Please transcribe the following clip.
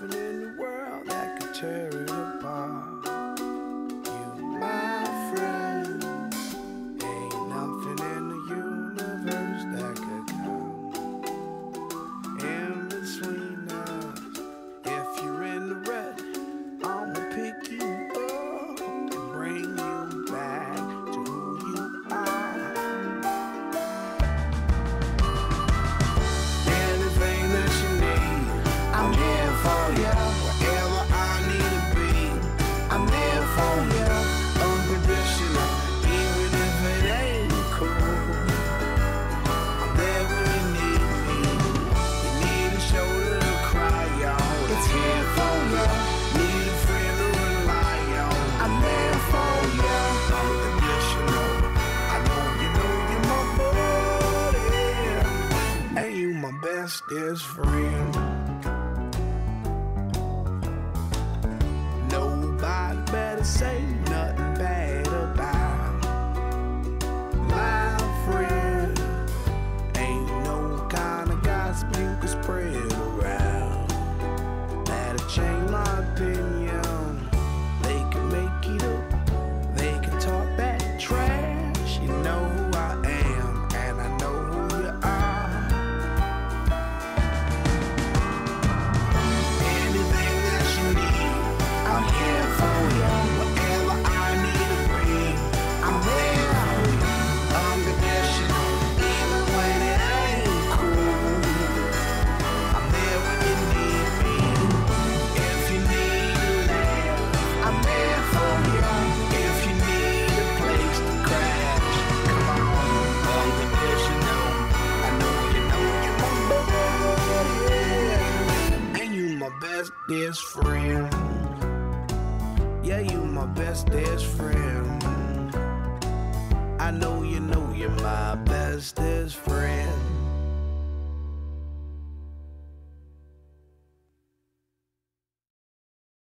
nothing in the world that could tear it apart. You, my friend, ain't nothing in the universe that could come in between us. If you're in the red, I'ma pick you. lost his friend. Nobody better say bestest friend. Yeah, you my bestest friend. I know you know you're my bestest.